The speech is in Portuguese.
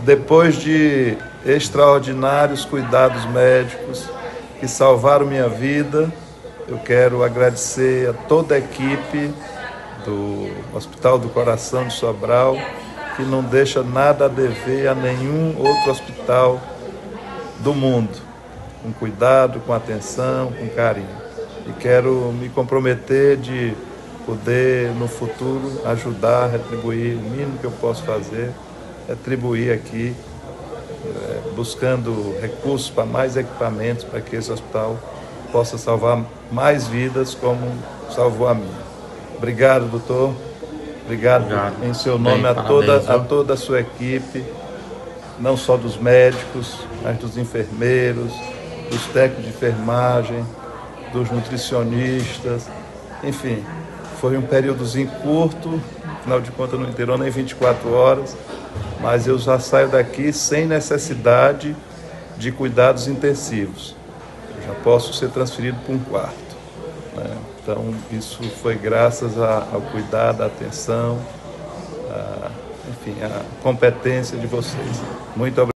depois de extraordinários cuidados médicos que salvaram minha vida, eu quero agradecer a toda a equipe do Hospital do Coração de Sobral, que não deixa nada a dever a nenhum outro hospital do mundo, com cuidado, com atenção, com carinho. E quero me comprometer de poder, no futuro, ajudar, retribuir o mínimo que eu posso fazer, retribuir aqui, eh, buscando recursos para mais equipamentos, para que esse hospital possa salvar mais vidas como salvou a minha. Obrigado, doutor. Obrigado, Obrigado. em seu nome Bem, a, toda, a toda a sua equipe, não só dos médicos, mas dos enfermeiros, dos técnicos de enfermagem, dos nutricionistas, enfim, foi um períodozinho curto, afinal de contas não inteirou nem 24 horas, mas eu já saio daqui sem necessidade de cuidados intensivos. Eu já posso ser transferido para um quarto. Né? Então, isso foi graças ao cuidado, à atenção, a, enfim, à competência de vocês. Muito obrigado.